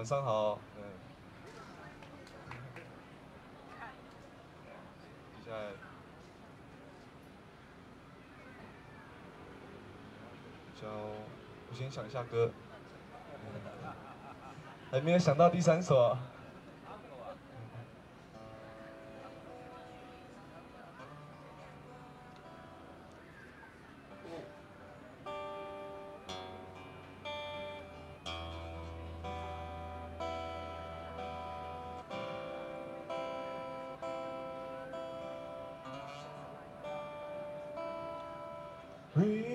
晚上好。嗯。接下来。叫，我先想一下歌。还没有想到第三首。Hey.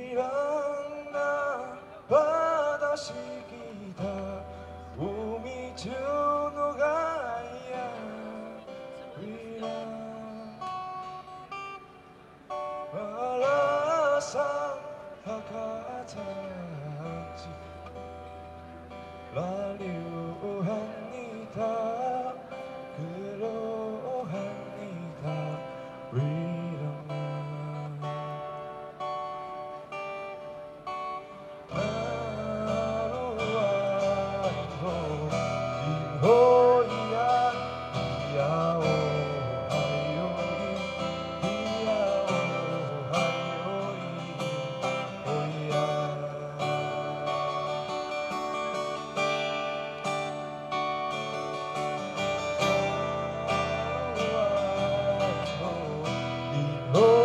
Oh.